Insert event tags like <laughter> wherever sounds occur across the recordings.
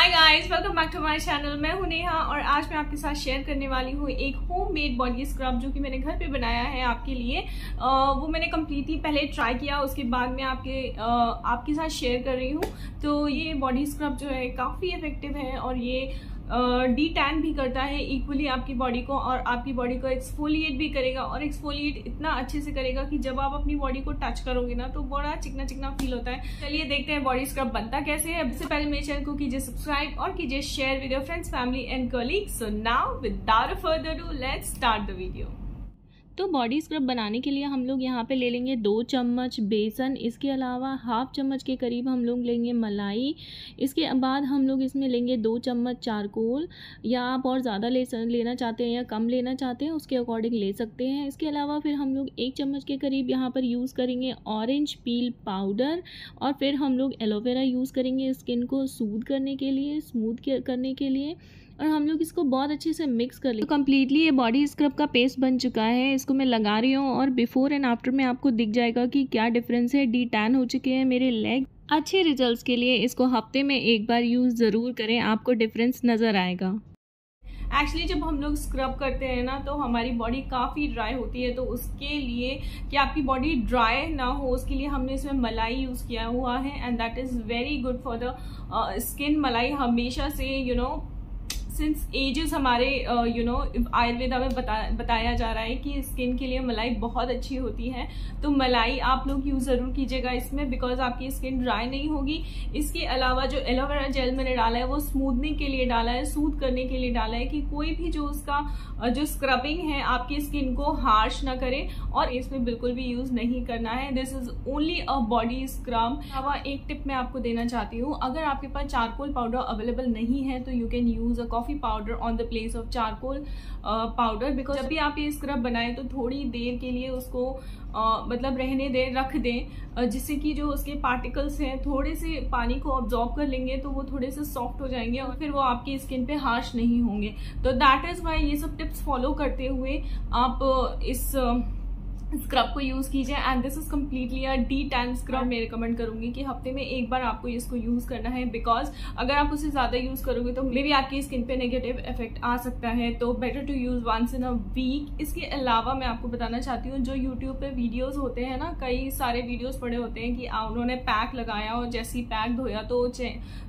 Hi guys welcome back to my channel मैं हूँ नेहा और आज मैं आपके साथ शेयर करने वाली हूँ एक होम मेड बॉडी स्क्रब जो कि मैंने घर पे बनाया है आपके लिए। आ, वो मैंने कम्प्लीटली पहले ट्राई किया उसके बाद मैं आपके आ, आपके साथ शेयर कर रही हूँ। तो ये बॉडी स्क्रब जो है काफ़ी इफ़ेक्टिव है और ये डी टैन भी करता है इक्वली आपकी बॉडी को और आपकी बॉडी को एक्सफोलिएट भी करेगा और एक्सफोलिएट इतना अच्छे से करेगा कि जब आप अपनी बॉडी को टच करोगे ना तो बड़ा चिकना चिकना फील होता है। चलिए देखते हैं बॉडी स्क्रब बनता कैसे है। सबसे पहले मेरे चैनल को कीजिए सब्सक्राइब और कीजिए share with your friends family and colleague so now without further do let's start the video तो बॉडी स्क्रब बनाने के लिए हम लोग यहाँ पे ले लेंगे दो चम्मच बेसन, इसके अलावा हाफ़ चम्मच के करीब हम लोग लेंगे मलाई, इसके बाद हम लोग इसमें लेंगे दो चम्मच चारकोल, या आप और ज़्यादा ले लेना चाहते हैं या कम लेना चाहते हैं, उसके अकॉर्डिंग ले सकते हैं। इसके अलावा फिर हम लोग एक चम्मच के करीब यहाँ पर यूज़ करेंगे ऑरेंज पील पाउडर और फिर हम लोग एलोवेरा यूज़ करेंगे स्किन को सूद करने के लिए स्मूथ करने के लिए। और हम लोग इसको बहुत अच्छे से मिक्स कर लें। तो कम्प्लीटली ये बॉडी स्क्रब का पेस्ट बन चुका है इसको मैं लगा रही हूँ और बिफोर एंड आफ्टर में आपको दिख जाएगा कि क्या डिफरेंस है डी टैन हो चुके हैं मेरे लेग अच्छे रिजल्ट्स के लिए इसको हफ़्ते में एक बार यूज़ ज़रूर करें आपको डिफरेंस नज़र आएगा। एक्चुअली जब हम लोग स्क्रब करते हैं ना तो हमारी बॉडी काफ़ी ड्राई होती है तो उसके लिए कि आपकी बॉडी ड्राई ना हो उसके लिए हमने इसमें मलाई यूज़ किया हुआ है and that is very good for the skin मलाई हमेशा से you you know know, since ages हमारे यू नो आयुर्वेदा में बता, बताया जा रहा है कि स्किन के लिए मलाई बहुत अच्छी होती है। तो मलाई आप लोग यूज़ ज़रूर कीजिएगा इसमें बिकॉज़ आपकी स्किन ड्राई नहीं होगी। इसके अलावा जो एलोवेरा जेल मैंने डाला है, वो स्मूदनिंग के लिए डाला है सूद करने के लिए डाला है कि कोई भी जो उसका जो स्क्रबिंग है, आपकी स्किन को हार्श ना करे और इसमें बिल्कुल भी यूज़ नहीं करना है। This is only a body scrub अलावा एक टिप मैं आपको देना चाहती हूँ, अगर आपके पास चारकोल पाउडर अवेलेबल नहीं है तो you can use a coffee powder on the place of charcoal powder because जब भी आप ये स्क्रब बनाएँ तो थोड़ी देर के लिए उसको uh, मतलब रहने दें रख दें uh, जिससे कि जो उसके पार्टिकल्स हैं थोड़े से पानी को ऑब्जॉर्ब कर लेंगे तो वो थोड़े से सॉफ्ट हो जाएँगे और फिर वो आपकी स्किन पे हार्श नहीं होंगे। तो दैट इज़ वाई ये सब टिप्स फॉलो करते हुए आप uh, इस uh, स्क्रब को यूज़ कीजिए and this is completely a de tan scrub मैं रिकमेंड करूँगी कि हफ़्ते में एक बार आपको इसको यूज़ करना है बिकॉज़ अगर आप उसे ज़्यादा यूज़ करोगे तो मे भी आपकी स्किन पे नेगेटिव इफ़ेक्ट आ सकता है। तो better to use once in a week इसके अलावा मैं आपको बताना चाहती हूँ जो यूट्यूब पे वीडियोज़ होते हैं ना कई सारे वीडियोज़ पड़े होते हैं कि उन्होंने पैक लगाया और जैसे ही पैक धोया तो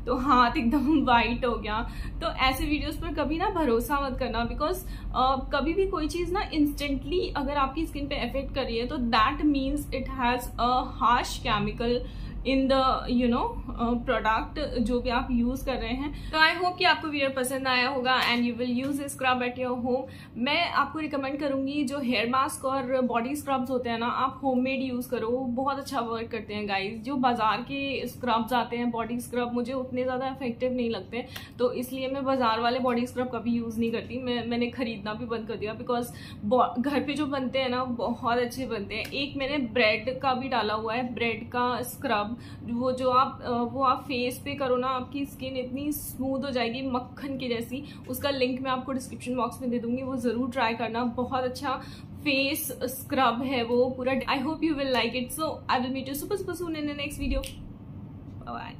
तो हाथ एकदम <laughs> वाइट हो गया। तो ऐसे वीडियोज़ पर कभी ना भरोसा मत करना बिकॉज़ uh, कभी भी कोई चीज़ ना इंस्टेंटली अगर आपकी स्किन पे इफ़ेक्ट कर है तो that means it has a harsh chemical in the you know product जो भी आप यूज़ कर रहे हैं। तो आई होप कि आपको वीडियो पसंद आया होगा and you will use scrub at your home मैं आपको रिकमेंड करूँगी जो हेयर मास्क और बॉडी स्क्रब्स होते हैं ना, आप होममेड यूज़ करो। बहुत अच्छा वर्क करते हैं गाइज़ जो बाज़ार के स्क्रब्स आते हैं बॉडी स्क्रब मुझे उतने ज़्यादा इफ़ेक्टिव नहीं लगते। तो इसलिए मैं बाज़ार वाले बॉडी स्क्रब कभी यूज़ नहीं करती। मैं, मैंने खरीदना भी बंद कर दिया बिकॉज़ घर पे जो बनते हैं ना, बहुत अच्छे बनते हैं। एक मैंने ब्रेड का भी डाला हुआ है। ब्रेड का स्क्रब वो जो आप वो आप फेस पे करो ना, आपकी स्किन इतनी स्मूथ हो जाएगी, मक्खन की जैसी। उसका लिंक मैं आपको डिस्क्रिप्शन बॉक्स में दे दूँगी, वो ज़रूर ट्राई करना। बहुत अच्छा फेस स्क्रब है वो पूरा। I hope you will like it so I will meet you super super soon in next video bye